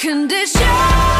condition.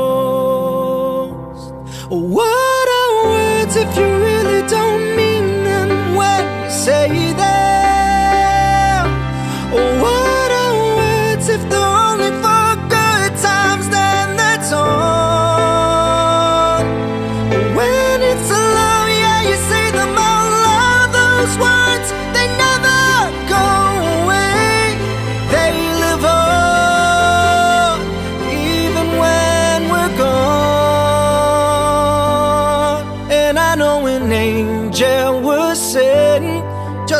What are words if you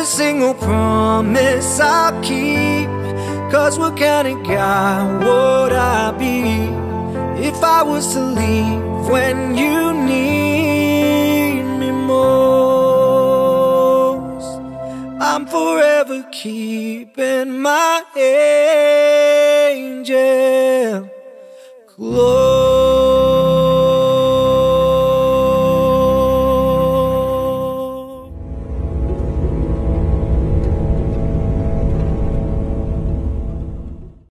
Every single promise I'll keep. Cause what kind of guy would I be if I was to leave when you need me most? I'm forever keeping my angel close.